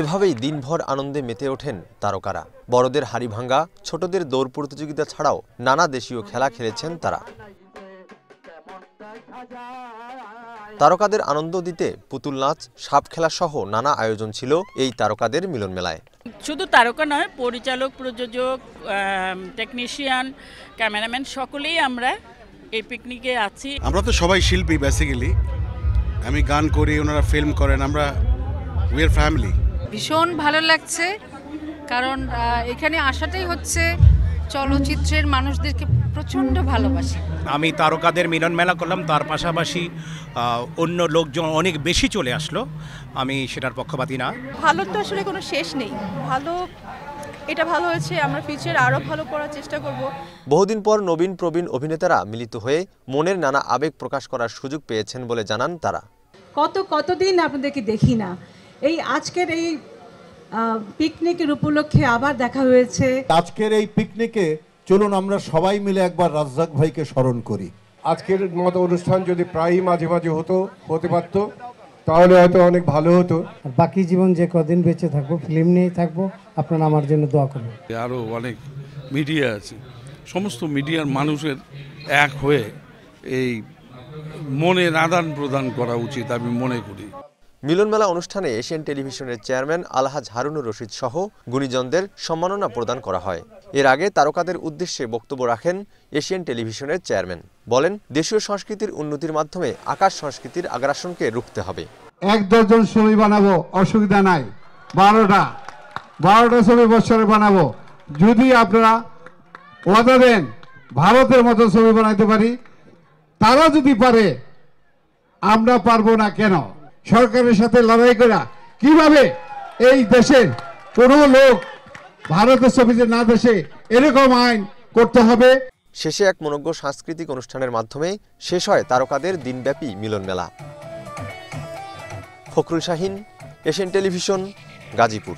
এভাবেই দিনভর আনন্দে মেতে ওঠেন তারকারা। বড়দের হাড়ি ভাঙ্গা ছোটদের দৌড় প্রতিযোগিতা ছাড়াও নানা দেশীয় খেলা খেলেছেন তারা। তারকাদের আনন্দ দিতে পুতুল নাচ সাপ খেলা সহ নানা আয়োজন ছিল এই তারকাদের মিলন মেলায়। শুধু তারকা নয় পরিচালক প্রযোজক টেকনিশিয়ান ক্যামেরাম্যান সকলেই আমরা এই পিকনিকে আছি। আমরা তো সবাই শিল্পী বেসিক্যালি আমি গান করি ওনারা ফিল্ম করেন আমরা উইয়ার ফ্যামিলি ভীষণ ভালো লাগছে কারণ এখানে আসাটাই হচ্ছে চলচ্চিত্রের মানুষদেরকে প্রচণ্ড ভালোবাসি। আমি তারকাদের মিলন মেলা করলাম তার পাশাপাশি অন্য লোকজন অনেক বেশি চলে আসলো আমি সেটার পক্ষপাতী না। ভালো তো আসলে কোনো শেষ নেই ভালো এটা ভালো হয়েছে আমরা ফিউচার আরও ভালো করার চেষ্টা করব। বহুদিন পর নবীন প্রবীণ অভিনেতারা মিলিত হয়ে মনের নানা আবেগ প্রকাশ করার সুযোগ পেয়েছেন বলে জানান তারা। কত কতদিন আপনাদেরকে দেখি না? এই আজকের এই পিকনিকের উপলক্ষে আবার দেখা হয়েছে। আজকের এই পিকনিকে চলুন আমরা সবাই মিলে একবার রাজ্জাক ভাইকে স্মরণ করি। আজকের মতো অনুষ্ঠান যদি প্রায়ই মাঝে মাঝে হতো হতে পারত তাহলে হয়তো অনেক ভালো হতো। আর বাকি জীবন যে কদিন বেঁচে থাকব ফিল্ম নিয়েই থাকব আপনারা আমার জন্য দোয়া করবেন। আরও অনেক মিডিয়া আছে। সমস্ত মিডিয়ার মানুষের এক হয়ে এই মনের আদান প্রদান করা উচিত আমি মনে করি। মিলন মেলা অনুষ্ঠানে এশিয়ান টেলিভিশনের চেয়ারম্যান আলহাজ হারুনুর রশিদ সহ গুণীজনদের সম্মাননা প্রদান করা হয়। এর আগে তারকাদের উদ্দেশ্যে বক্তব্য রাখেন এশিয়ান টেলিভিশনের চেয়ারম্যান। বলেন, দেশীয় সংস্কৃতির উন্নতির মাধ্যমে আকাশ সংস্কৃতির আগ্রাসনকে রুখতে হবে। এক দশজন ছবি বানাবো, অসুবিধা নাই। বারোটা। বারোটা ছবি বছরে বানাবো। যদি আপনারা ওয়াদা দেন, ভারতের মতো ছবি বানাইতে পারি। তারা যদি পারে, আমরা পারব না কেন? সরকারের সাথে লড়াই করা। কীভাবে এই দেশের কোনো লোক ভারতের ছবিতে না দেশে এরকম আইন করতে হবে। শেষে এক মনোজ্ঞ সাংস্কৃতিক অনুষ্ঠানের মাধ্যমে শেষ হয় তারকাদের দিনব্যাপী মিলন মেলা। Fakhrul Shahin, Asian television, Gazipur.